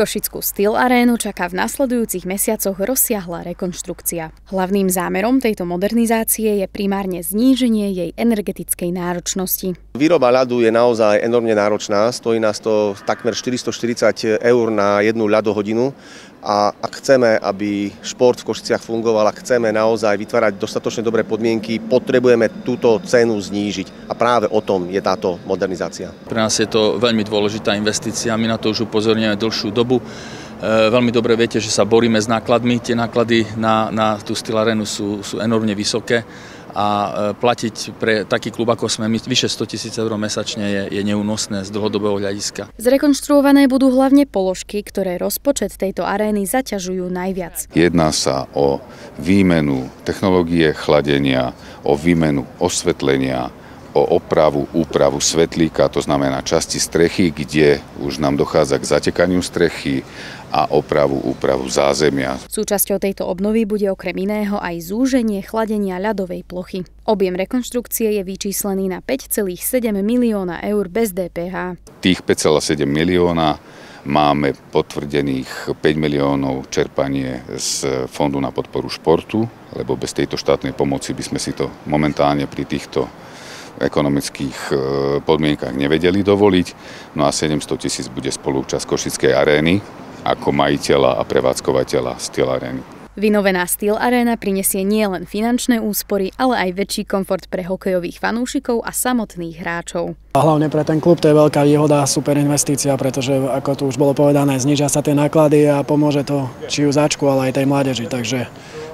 Košickú Steel Arénu čaká v nasledujúcich mesiacoch rozsiahla rekonštrukcia. Hlavným zámerom tejto modernizácie je primárne zníženie jej energetickej náročnosti. Výroba ľadu je naozaj enormne náročná, stojí nás to takmer 440 eur na jednu ľadohodinu a ak chceme, aby šport v Košiciach fungoval, ak chceme naozaj vytvárať dostatočne dobré podmienky, potrebujeme túto cenu znížiť a práve o tom je táto modernizácia. Pre nás je to veľmi dôležitá investícia, my na to už upozorňujeme dlhšiu dobu. E, veľmi dobre viete, že sa boríme s nákladmi, tie náklady na, na tú Steel Arenu sú, sú enormne vysoké a e, platiť pre taký klub, ako sme my, vyše 100 tisíc eur mesačne je, je neúnosné z dlhodobého hľadiska. Zrekonštruované budú hlavne položky, ktoré rozpočet tejto arény zaťažujú najviac. Jedná sa o výmenu technológie chladenia, o výmenu osvetlenia, o opravu, úpravu svetlíka, to znamená časti strechy, kde už nám dochádza k zatekaniu strechy a opravu, úpravu zázemia. Súčasťou tejto obnovy bude okrem iného aj zúženie chladenia ľadovej plochy. Objem rekonštrukcie je vyčíslený na 5,7 milióna eur bez DPH. Tých 5,7 milióna máme potvrdených 5 miliónov čerpanie z Fondu na podporu športu, lebo bez tejto štátnej pomoci by sme si to momentálne pri týchto ekonomických e, podmienkach nevedeli dovoliť. No a 700 tisíc bude spolúčasť Košickej arény ako majiteľa a prevádzkovateľa Steel Arény. Vynovená Steel Arena prinesie nielen finančné úspory, ale aj väčší komfort pre hokejových fanúšikov a samotných hráčov. A hlavne pre ten klub to je veľká výhoda, super investícia, pretože ako tu už bolo povedané, znižia sa tie náklady a pomôže to či ju začku, ale aj tej mládeži. Takže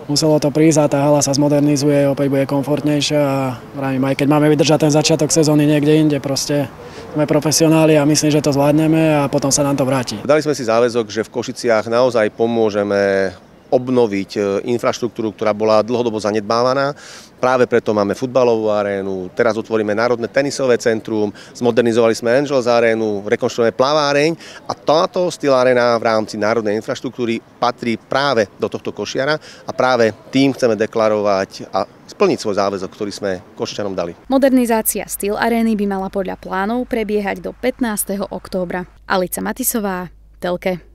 muselo to prísť a tá hala sa zmodernizuje, opäť bude komfortnejšia a vravím, aj keď máme vydržať ten začiatok sezóny niekde inde, proste sme profesionáli a myslím, že to zvládneme a potom sa nám to vráti. Dali sme si záväzok, že v Košiciach naozaj pomôžeme obnoviť e, infraštruktúru, ktorá bola dlhodobo zanedbávaná. Práve preto máme futbalovú arénu, teraz otvoríme Národné tenisové centrum, zmodernizovali sme Angels arénu, rekonštruujeme plaváreň a táto Steel Arena v rámci národnej infraštruktúry patrí práve do tohto košiara a práve tým chceme deklarovať a splniť svoj záväzok, ktorý sme Košičanom dali. Modernizácia Steel Arény by mala podľa plánov prebiehať do 15. októbra. Alica Matisová, Telke.